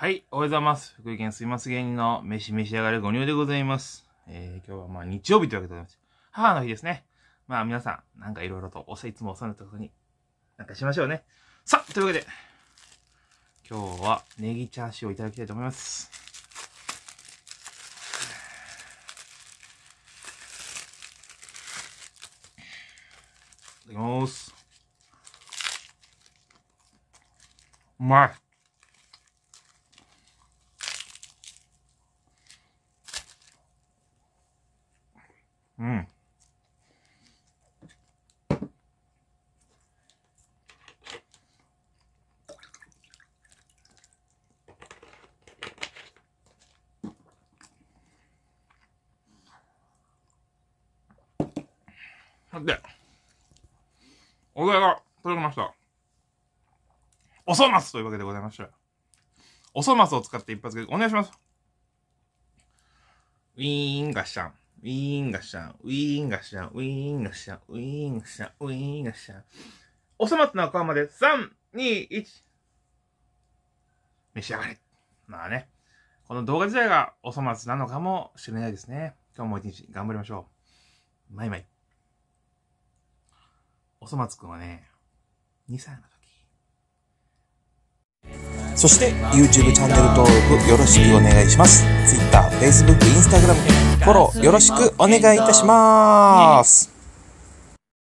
はい、おはようございます。福井県すいます芸人の飯召し上がれご入でございます。えー、今日はまあ日曜日というわけでございます。母の日ですね。まあ皆さん、なんかいろいろとお世いつもお世話になったことに、なんかしましょうね。さあ、というわけで、今日はネギチャーシューをいただきたいと思います。いただきます。うまい。うん。さて、お題が届きました。おそ松というわけでございまして、おそ松を使って一発でお願いします。ウィーンガッシャン。ウィーンガッシャン。ウィーンガッシャン。ウィーンガッシャン。ウィーンガッシャン。ウィーンガシャン。おそ松の顔まで3、2、1。召し上がれ。まあね。この動画自体がおそ松なのかもしれないですね。今日も一日頑張りましょう。まいまい。おそ松くんはね、2歳の時。そして YouTube チャンネル登録よろしくお願いします。Twitter、Facebook、Instagram フォローよろしくお願いいたします。